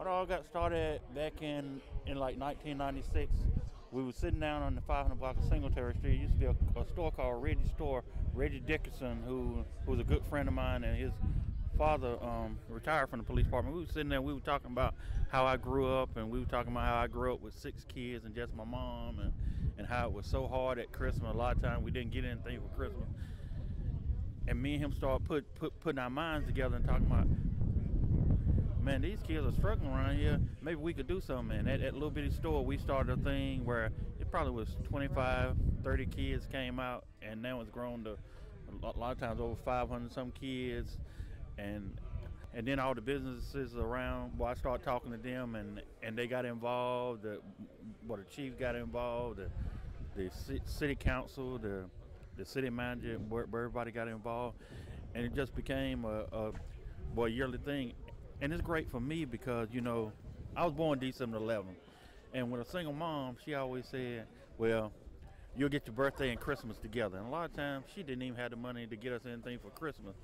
It all got started back in in like 1996. We were sitting down on the 500 block of Singletary Street. It used to be a, a store called Reggie's Store. Reggie Dickerson, who, who was a good friend of mine, and his father um, retired from the police department. We were sitting there. We were talking about how I grew up, and we were talking about how I grew up with six kids and just my mom, and and how it was so hard at Christmas. A lot of times we didn't get anything for Christmas. And me and him started put, put putting our minds together and talking about man, these kids are struggling around here. Maybe we could do something. And at that little bitty store, we started a thing where it probably was 25, 30 kids came out, and now it's grown to a lot of times over 500 some kids. And and then all the businesses around, well, I started talking to them, and, and they got involved. The, well, the chief got involved, the, the city council, the the city manager, where everybody got involved, and it just became a, a well, yearly thing and it's great for me because you know I was born December 11th, and with a single mom, she always said, "Well, you'll get your birthday and Christmas together." And a lot of times, she didn't even have the money to get us anything for Christmas,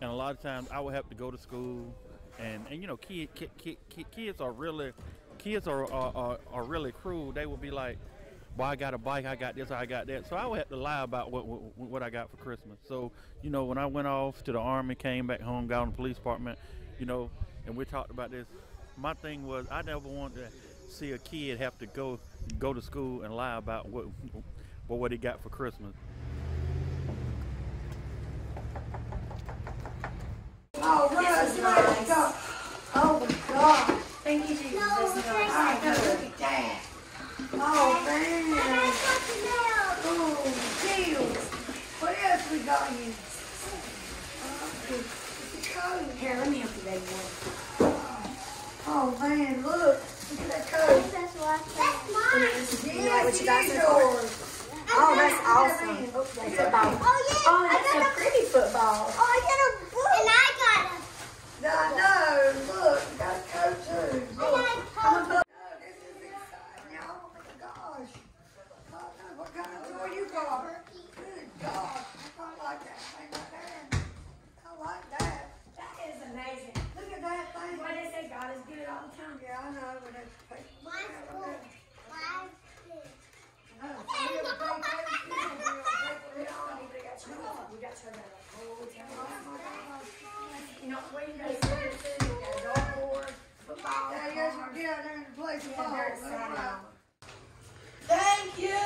and a lot of times I would have to go to school, and and you know, kid, kid, kid, kids are really kids are, are are really cruel. They would be like, well, I got a bike, I got this, I got that. So I would have to lie about what, what, what I got for Christmas. So you know, when I went off to the army, came back home, got in the police department, you know, and we talked about this. My thing was I never wanted to see a kid have to go go to school and lie about what what, what he got for Christmas. Oh, Russ, my God. Oh, my God. Thank you, Jesus. No, look at that. Oh, man. Oh, Jill. What else we got here? Oh, Here, let me help you, baby. Oh, oh, man, look. Look at that coat. That's mine. Yeah, what you got yours. Oh, that's awesome. Oh, that's a ball. Oh, yeah. Oh, that's a pretty football. Oh, I got a book. And I got a... I know. Look, you got a coat, too. I got a coat. No, this is exciting. Oh, my gosh. What kind of toy you got? Good gosh. I quite like that thing right there. I like that amazing. Look at that thing. Why they say God is good all the time? Yeah, I know, but it's Mine's good. Mine's good. No, we have a big We got turned out a whole time. You know, when you guys sit there, you got a dartboard, football. Yeah, yes, we get out there and play some. Yeah, they're excited. Thank you.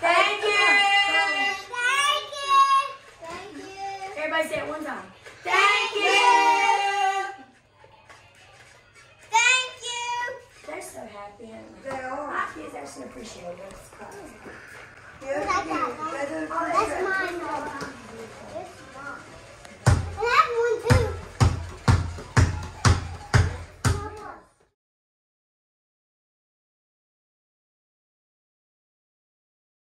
Thank you. Thank you. Thank you. Everybody say it one time. Thank you. at the My kids actually appreciate it. Yeah. That's mine.